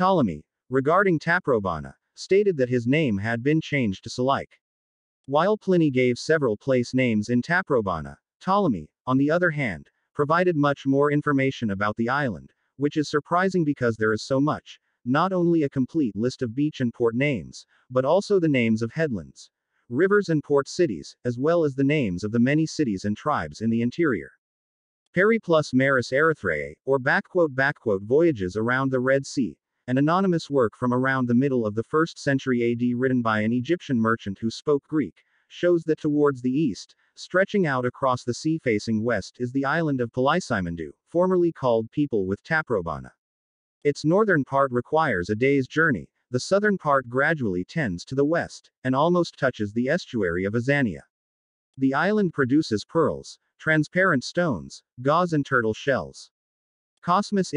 Ptolemy, regarding Taprobana, stated that his name had been changed to Salike. While Pliny gave several place names in Taprobana, Ptolemy, on the other hand, provided much more information about the island, which is surprising because there is so much, not only a complete list of beach and port names, but also the names of headlands, rivers and port cities, as well as the names of the many cities and tribes in the interior. Periplus Maris Erythrae, or backquote backquote voyages around the Red Sea, an anonymous work from around the middle of the 1st century AD written by an Egyptian merchant who spoke Greek, shows that towards the east, stretching out across the sea facing west is the island of Polysimondou, formerly called People with Taprobana. Its northern part requires a day's journey, the southern part gradually tends to the west, and almost touches the estuary of Azania. The island produces pearls, transparent stones, gauze and turtle shells. Cosmas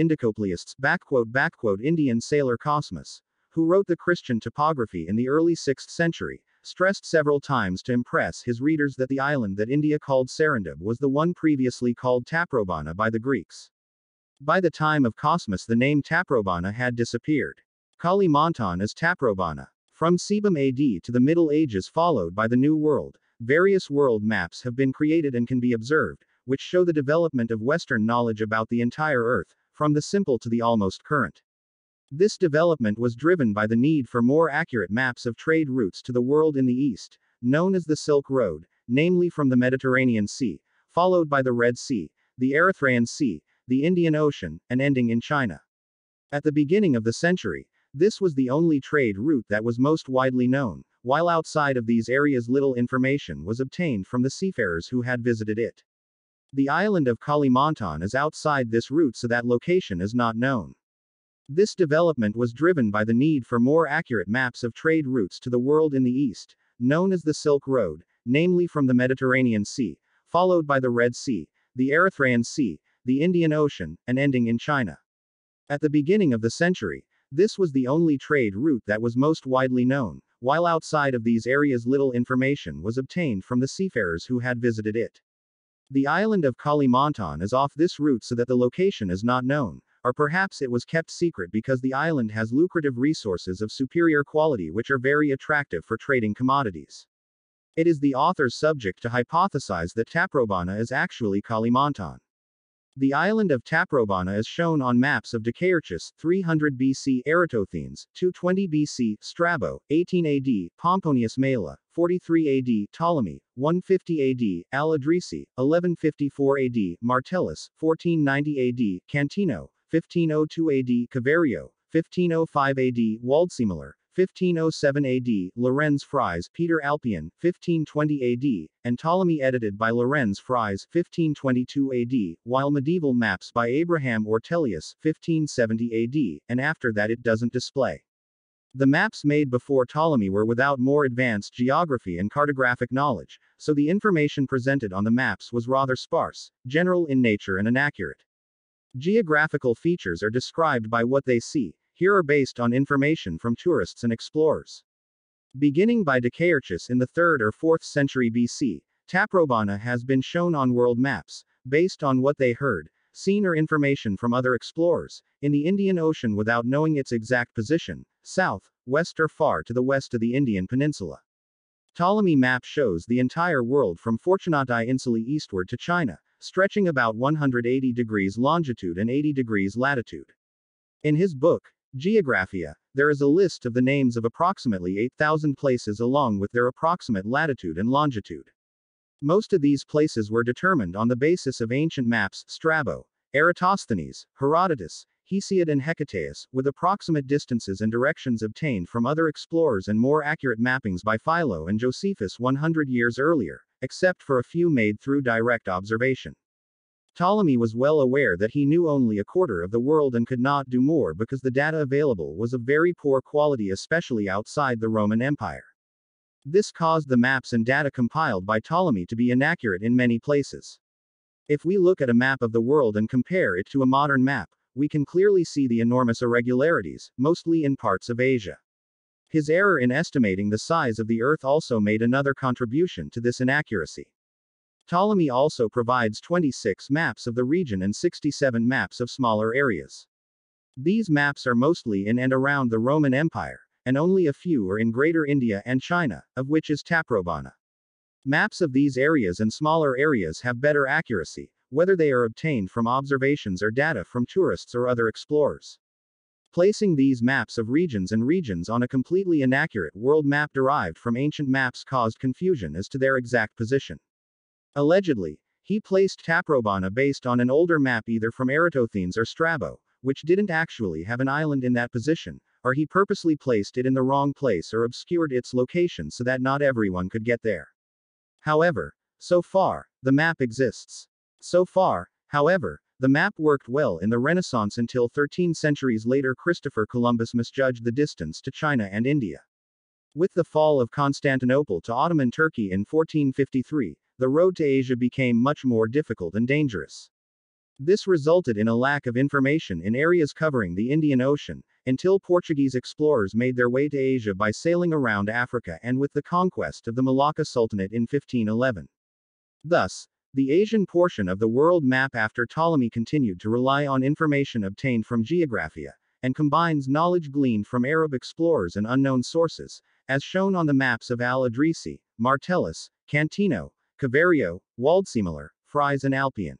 backquote, Indian sailor Cosmas, who wrote the Christian topography in the early 6th century, stressed several times to impress his readers that the island that India called Serendib was the one previously called Taprobana by the Greeks. By the time of Cosmas the name Taprobana had disappeared. Kalimantan is Taprobana. From Sebum AD to the Middle Ages followed by the New World, various world maps have been created and can be observed, which show the development of Western knowledge about the entire Earth, from the simple to the almost current. This development was driven by the need for more accurate maps of trade routes to the world in the East, known as the Silk Road, namely from the Mediterranean Sea, followed by the Red Sea, the Erythraean Sea, the Indian Ocean, and ending in China. At the beginning of the century, this was the only trade route that was most widely known, while outside of these areas little information was obtained from the seafarers who had visited it. The island of Kalimantan is outside this route so that location is not known. This development was driven by the need for more accurate maps of trade routes to the world in the east, known as the Silk Road, namely from the Mediterranean Sea, followed by the Red Sea, the Erythraean Sea, the Indian Ocean, and ending in China. At the beginning of the century, this was the only trade route that was most widely known, while outside of these areas little information was obtained from the seafarers who had visited it. The island of Kalimantan is off this route so that the location is not known, or perhaps it was kept secret because the island has lucrative resources of superior quality which are very attractive for trading commodities. It is the author's subject to hypothesize that Taprobana is actually Kalimantan. The island of Taprobana is shown on maps of Dicaearchus, 300 BC, Eratosthenes, 220 BC, Strabo, 18 AD, Pomponius Mela, 43 AD, Ptolemy, 150 AD, Al-Idrisi, 1154 AD, Martellus, 1490 AD, Cantino, 1502 AD, Caverio, 1505 AD, Waldseemüller, 1507 AD, Lorenz Fries, Peter Alpian, 1520 AD, and Ptolemy edited by Lorenz Fries, 1522 AD, while medieval maps by Abraham Ortelius, 1570 AD, and after that it doesn't display. The maps made before Ptolemy were without more advanced geography and cartographic knowledge, so the information presented on the maps was rather sparse, general in nature and inaccurate. Geographical features are described by what they see, here are based on information from tourists and explorers. Beginning by Dicaearchus in the 3rd or 4th century BC, Taprobana has been shown on world maps, based on what they heard, seen or information from other explorers, in the Indian Ocean without knowing its exact position, south, west or far to the west of the Indian Peninsula. Ptolemy map shows the entire world from Fortunatae Insulae eastward to China, stretching about 180 degrees longitude and 80 degrees latitude. In his book, Geographia, there is a list of the names of approximately 8,000 places along with their approximate latitude and longitude. Most of these places were determined on the basis of ancient maps, Strabo, Eratosthenes, Herodotus, Hesiod and Hecataeus, with approximate distances and directions obtained from other explorers and more accurate mappings by Philo and Josephus 100 years earlier, except for a few made through direct observation. Ptolemy was well aware that he knew only a quarter of the world and could not do more because the data available was of very poor quality especially outside the Roman Empire. This caused the maps and data compiled by Ptolemy to be inaccurate in many places. If we look at a map of the world and compare it to a modern map, we can clearly see the enormous irregularities, mostly in parts of Asia. His error in estimating the size of the Earth also made another contribution to this inaccuracy. Ptolemy also provides 26 maps of the region and 67 maps of smaller areas. These maps are mostly in and around the Roman Empire, and only a few are in Greater India and China, of which is Taprobana. Maps of these areas and smaller areas have better accuracy, whether they are obtained from observations or data from tourists or other explorers. Placing these maps of regions and regions on a completely inaccurate world map derived from ancient maps caused confusion as to their exact position. Allegedly, he placed Taprobana based on an older map either from Eratosthenes or Strabo, which didn't actually have an island in that position, or he purposely placed it in the wrong place or obscured its location so that not everyone could get there. However, so far, the map exists. So far, however, the map worked well in the Renaissance until 13 centuries later Christopher Columbus misjudged the distance to China and India. With the fall of Constantinople to Ottoman Turkey in 1453, the road to Asia became much more difficult and dangerous. This resulted in a lack of information in areas covering the Indian Ocean, until Portuguese explorers made their way to Asia by sailing around Africa and with the conquest of the Malacca Sultanate in 1511. Thus, the Asian portion of the world map after Ptolemy continued to rely on information obtained from Geographia, and combines knowledge gleaned from Arab explorers and unknown sources, as shown on the maps of Al-Idrisi, Martellus, Cantino, Caverio, Waldseemüller, Fries and Alpian.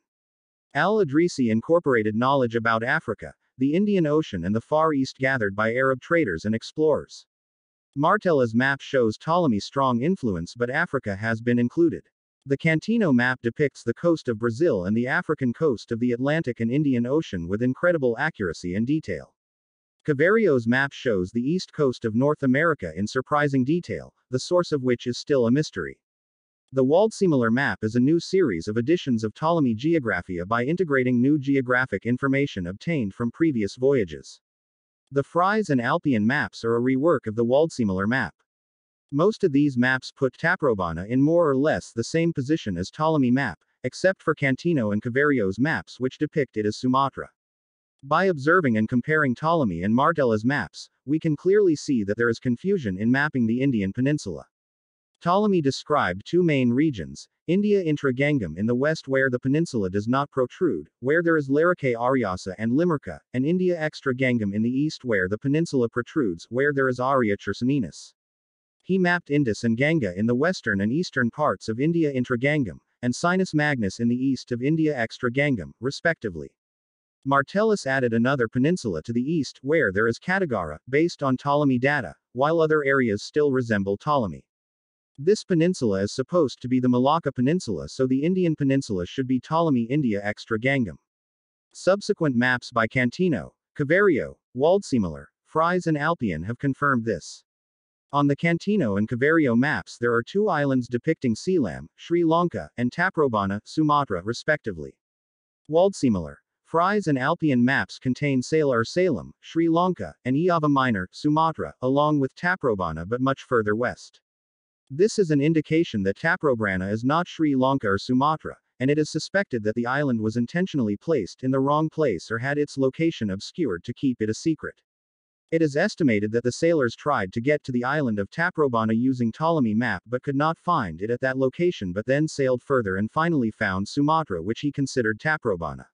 Al-Idrisi incorporated knowledge about Africa, the Indian Ocean and the Far East gathered by Arab traders and explorers. Martella's map shows Ptolemy's strong influence but Africa has been included. The Cantino map depicts the coast of Brazil and the African coast of the Atlantic and Indian Ocean with incredible accuracy and detail. Caverio's map shows the east coast of North America in surprising detail, the source of which is still a mystery. The Waldseemüller map is a new series of editions of Ptolemy Geographia by integrating new geographic information obtained from previous voyages. The Fries and Alpian maps are a rework of the Waldseemüller map. Most of these maps put Taprobana in more or less the same position as Ptolemy map, except for Cantino and Caverio's maps which depict it as Sumatra. By observing and comparing Ptolemy and Martella's maps, we can clearly see that there is confusion in mapping the Indian peninsula. Ptolemy described two main regions, India intragangam in the west where the peninsula does not protrude, where there is Laricae Ariasa and Limerca, and India extragangam in the east where the peninsula protrudes, where there is Aria Chersoninus. He mapped Indus and Ganga in the western and eastern parts of India intragangam, and Sinus Magnus in the east of India extragangam, respectively. Martellus added another peninsula to the east, where there is Cattigara, based on Ptolemy data, while other areas still resemble Ptolemy. This peninsula is supposed to be the Malacca Peninsula so the Indian peninsula should be Ptolemy India extra Gangam. Subsequent maps by Cantino, Caverio, Waldseemüller, Fries and Alpian have confirmed this. On the Cantino and Caverio maps there are two islands depicting Sealam, Sri Lanka, and Taprobana, Sumatra, respectively. Waldseemüller, Fries and Alpian maps contain Salar Salem, Sri Lanka, and Eava Minor, Sumatra, along with Taprobana but much further west. This is an indication that Taprobana is not Sri Lanka or Sumatra, and it is suspected that the island was intentionally placed in the wrong place or had its location obscured to keep it a secret. It is estimated that the sailors tried to get to the island of Taprobana using Ptolemy map but could not find it at that location but then sailed further and finally found Sumatra which he considered Taprobana.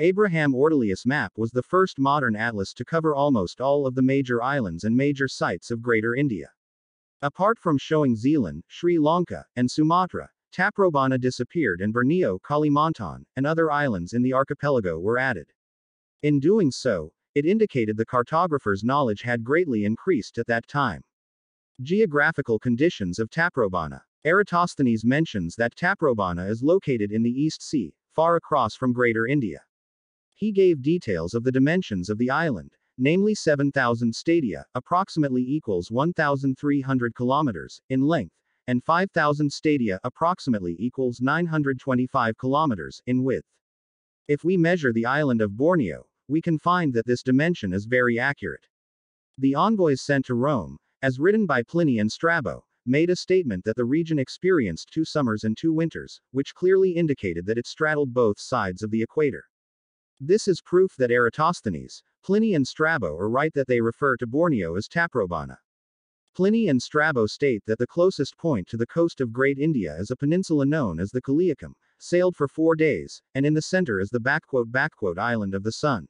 Abraham Ortelius map was the first modern atlas to cover almost all of the major islands and major sites of Greater India. Apart from showing Zealand, Sri Lanka, and Sumatra, Taprobana disappeared and Borneo, Kalimantan, and other islands in the archipelago were added. In doing so, it indicated the cartographer's knowledge had greatly increased at that time. Geographical conditions of Taprobana. Eratosthenes mentions that Taprobana is located in the East Sea, far across from Greater India. He gave details of the dimensions of the island, namely 7,000 stadia, approximately equals 1,300 kilometers, in length, and 5,000 stadia, approximately equals 925 kilometers, in width. If we measure the island of Borneo, we can find that this dimension is very accurate. The envoys sent to Rome, as written by Pliny and Strabo, made a statement that the region experienced two summers and two winters, which clearly indicated that it straddled both sides of the equator. This is proof that Eratosthenes, Pliny and Strabo are right that they refer to Borneo as Taprobana. Pliny and Strabo state that the closest point to the coast of Great India is a peninsula known as the Kaliakam, sailed for four days, and in the center is the backquote backquote island of the sun.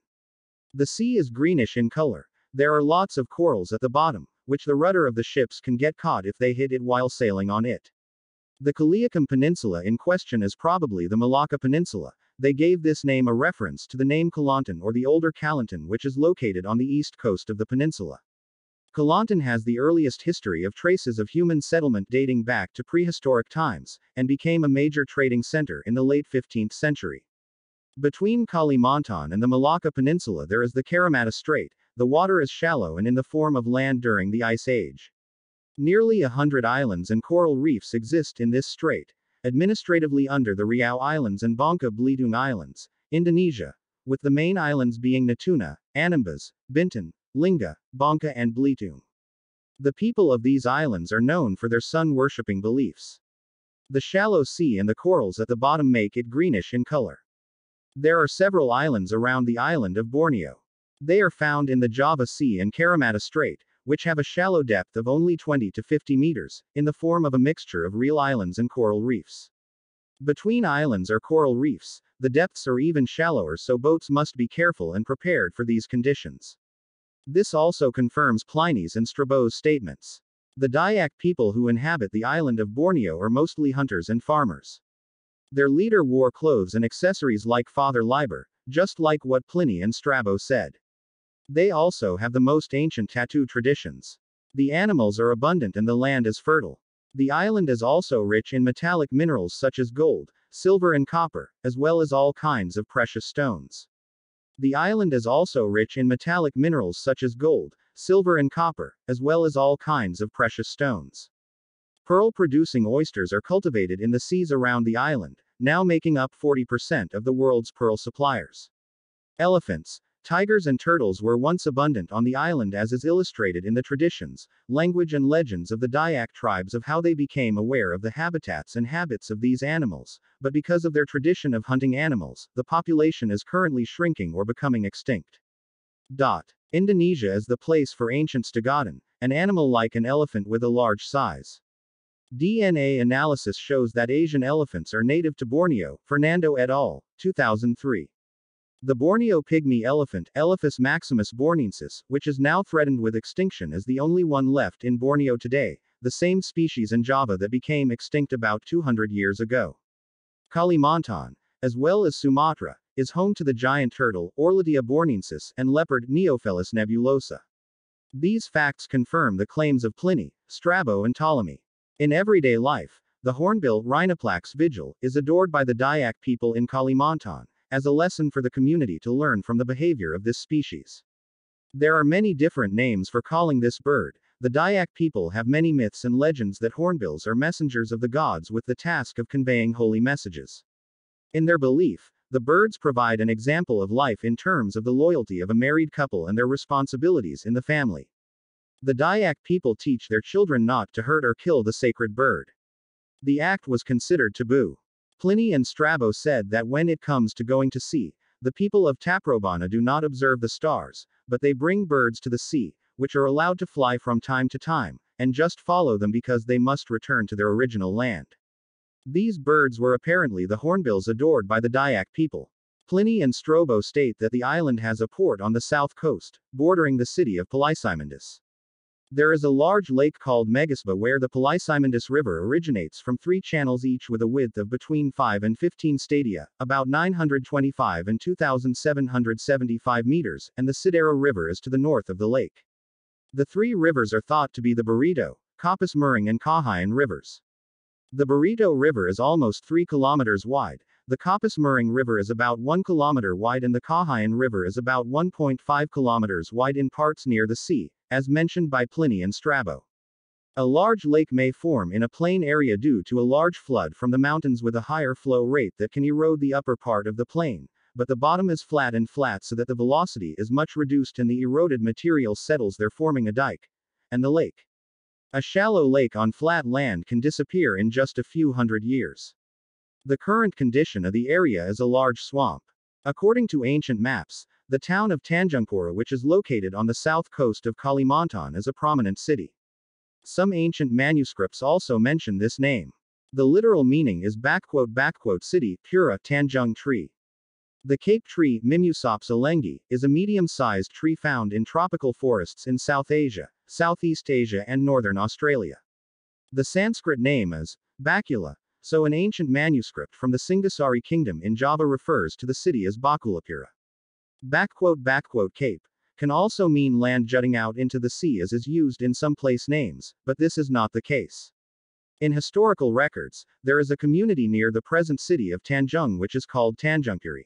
The sea is greenish in color. There are lots of corals at the bottom, which the rudder of the ships can get caught if they hit it while sailing on it. The Kaliakam Peninsula in question is probably the Malacca Peninsula. They gave this name a reference to the name Kelantan or the older Kalantan which is located on the east coast of the peninsula. Kelantan has the earliest history of traces of human settlement dating back to prehistoric times, and became a major trading center in the late 15th century. Between Kalimantan and the Malacca Peninsula there is the Karimata Strait, the water is shallow and in the form of land during the Ice Age. Nearly a hundred islands and coral reefs exist in this strait, administratively under the Riau Islands and Bangka Belitung Islands, Indonesia, with the main islands being Natuna, Anambas, Bintan, Lingga, Bangka and Belitung. The people of these islands are known for their sun-worshipping beliefs. The shallow sea and the corals at the bottom make it greenish in color. There are several islands around the island of Borneo. They are found in the Java Sea and Karimata Strait, which have a shallow depth of only 20 to 50 meters, in the form of a mixture of real islands and coral reefs. Between islands are coral reefs, the depths are even shallower so boats must be careful and prepared for these conditions. This also confirms Pliny's and Strabo's statements. The Dayak people who inhabit the island of Borneo are mostly hunters and farmers. Their leader wore clothes and accessories like Father Liber, just like what Pliny and Strabo said. They also have the most ancient tattoo traditions. The animals are abundant and the land is fertile. The island is also rich in metallic minerals such as gold, silver and copper, as well as all kinds of precious stones. The island is also rich in metallic minerals such as gold, silver and copper, as well as all kinds of precious stones. Pearl-producing oysters are cultivated in the seas around the island, now making up 40% of the world's pearl suppliers. Elephants, tigers and turtles were once abundant on the island as is illustrated in the traditions, language and legends of the Dayak tribes of how they became aware of the habitats and habits of these animals, but because of their tradition of hunting animals, the population is currently shrinking or becoming extinct. Dot. Indonesia is the place for ancient stegodon, an animal like an elephant with a large size. DNA analysis shows that Asian elephants are native to Borneo, Fernando et al., 2003. The Borneo pygmy elephant, Elephas maximus borneensis, which is now threatened with extinction is the only one left in Borneo today, the same species in Java that became extinct about 200 years ago. Kalimantan, as well as Sumatra, is home to the giant turtle, Orlitia borneensis, and leopard, Neofelis nebulosa. These facts confirm the claims of Pliny, Strabo and Ptolemy. In everyday life, the hornbill, Rhinoplax vigil, is adored by the Dayak people in Kalimantan, as a lesson for the community to learn from the behavior of this species. There are many different names for calling this bird, the Dayak people have many myths and legends that hornbills are messengers of the gods with the task of conveying holy messages. In their belief, the birds provide an example of life in terms of the loyalty of a married couple and their responsibilities in the family. The Dayak people teach their children not to hurt or kill the sacred bird. The act was considered taboo. Pliny and Strabo said that when it comes to going to sea, the people of Taprobana do not observe the stars, but they bring birds to the sea, which are allowed to fly from time to time, and just follow them because they must return to their original land. These birds were apparently the hornbills adored by the Dayak people. Pliny and Strabo state that the island has a port on the south coast, bordering the city of Palaesimondus. There is a large lake called Megasba where the Palaesimondus River originates from three channels each with a width of between 5 and 15 stadia, about 925 and 2,775 meters, and the Sidero River is to the north of the lake. The three rivers are thought to be the Barito, Kapuas Murung and Kahayan rivers. The Barito River is almost 3 kilometers wide, the Kapuas Murung River is about 1 kilometer wide and the Kahayan River is about 1.5 kilometers wide in parts near the sea, as mentioned by Pliny and Strabo. A large lake may form in a plain area due to a large flood from the mountains with a higher flow rate that can erode the upper part of the plain, but the bottom is flat and flat so that the velocity is much reduced and the eroded material settles there forming a dike. And the lake. A shallow lake on flat land can disappear in just a few hundred years. The current condition of the area is a large swamp. According to ancient maps, the town of Tanjungpura which is located on the south coast of Kalimantan is a prominent city. Some ancient manuscripts also mention this name. The literal meaning is backquote backquote city, Pura Tanjung tree. The Cape tree, Mimusops elengi, is a medium-sized tree found in tropical forests in South Asia, Southeast Asia and Northern Australia. The Sanskrit name is Bakula, so an ancient manuscript from the Singasari kingdom in Java refers to the city as Bakulapura. Backquote backquote Cape can also mean land jutting out into the sea as is used in some place names, but this is not the case. In historical records, there is a community near the present city of Tanjung which is called Tanjungpuri.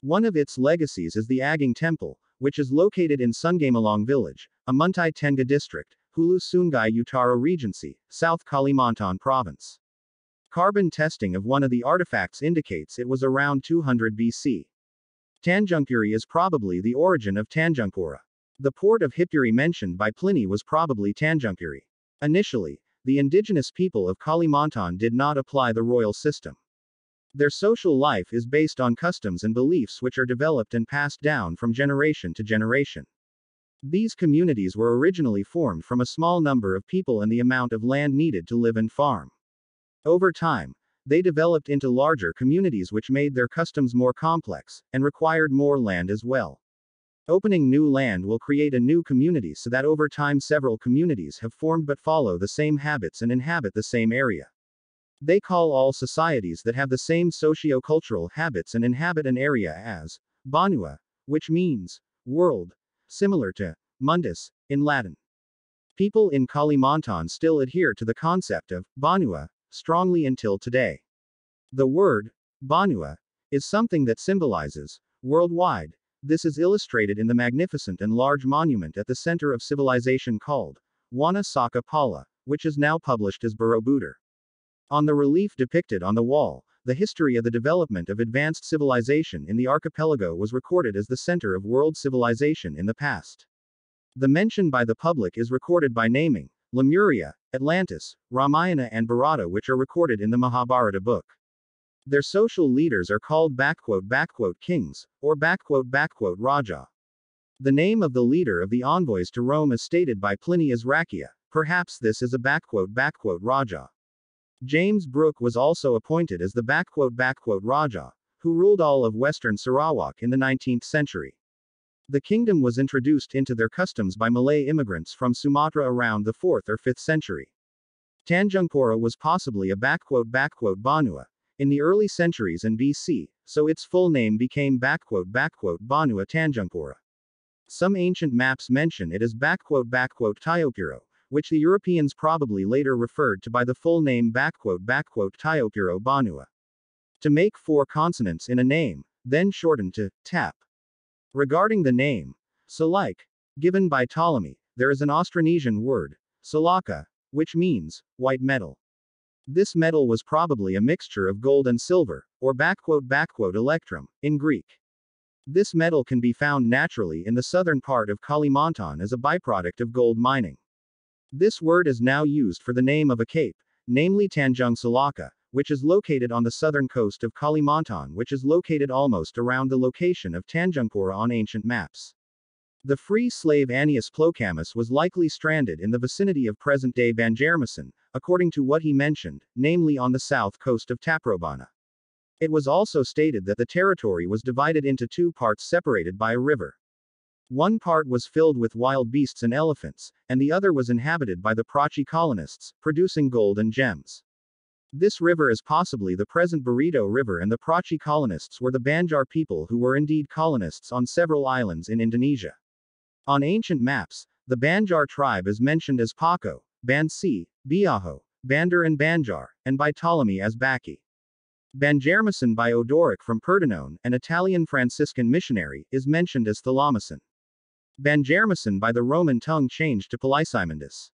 One of its legacies is the Agung Temple, which is located in Sungamalang village, Amuntai Tengah district, Hulu Sungai Utara Regency, South Kalimantan province. Carbon testing of one of the artifacts indicates it was around 200 BC. Tanjungpuri is probably the origin of Tanjungpura. The port of Hipuri mentioned by Pliny was probably Tanjungpuri. Initially, the indigenous people of Kalimantan did not apply the royal system. Their social life is based on customs and beliefs which are developed and passed down from generation to generation. These communities were originally formed from a small number of people and the amount of land needed to live and farm. Over time, they developed into larger communities which made their customs more complex, and required more land as well. Opening new land will create a new community so that over time several communities have formed but follow the same habits and inhabit the same area. They call all societies that have the same socio-cultural habits and inhabit an area as Banua, which means world, similar to mundus in Latin. People in Kalimantan still adhere to the concept of Banua strongly until today. The word Banua is something that symbolizes worldwide. This is illustrated in the magnificent and large monument at the center of civilization called Wana Saka Pala, which is now published as Borobudur. On the relief depicted on the wall, the history of the development of advanced civilization in the archipelago was recorded as the center of world civilization in the past. The mention by the public is recorded by naming Lemuria, Atlantis, Ramayana, and Bharata, which are recorded in the Mahabharata book. Their social leaders are called backquote, backquote, kings, or backquote, backquote, Raja. The name of the leader of the envoys to Rome is stated by Pliny as Rakia. Perhaps this is a backquote, backquote, Raja. James Brooke was also appointed as the backquote, backquote, Raja, who ruled all of western Sarawak in the 19th century. The kingdom was introduced into their customs by Malay immigrants from Sumatra around the 4th or 5th century. Tanjungpura was possibly a backquote, backquote, Banua in the early centuries and BC, so its full name became backquote, backquote, Banua Tanjungpura. Some ancient maps mention it as backquote, backquote, Tayopuro, which the Europeans probably later referred to by the full name backquote backquote Tayopuro Banua. To make four consonants in a name, then shortened to tap. Regarding the name, Salike, given by Ptolemy, there is an Austronesian word, Salaka, which means white metal. This metal was probably a mixture of gold and silver, or backquote backquote electrum, in Greek. This metal can be found naturally in the southern part of Kalimantan as a byproduct of gold mining. This word is now used for the name of a cape, namely Tanjung Salaka, which is located on the southern coast of Kalimantan, which is located almost around the location of Tanjungpura on ancient maps. The free slave Annius Plocamus was likely stranded in the vicinity of present-day Banjarmasin, according to what he mentioned, namely on the south coast of Taprobana. It was also stated that the territory was divided into two parts separated by a river. One part was filled with wild beasts and elephants, and the other was inhabited by the Prachi colonists, producing gold and gems. This river is possibly the present Barito River and the Prachi colonists were the Banjar people who were indeed colonists on several islands in Indonesia. On ancient maps, the Banjar tribe is mentioned as Paco, Bansi, Biaho, Bandar and Banjar, and by Ptolemy as Baki. Banjarmasin by Odoric from Pordenone, an Italian Franciscan missionary, is mentioned as Thalamasin. Banjarmasin by the Roman tongue changed to Polysimundus.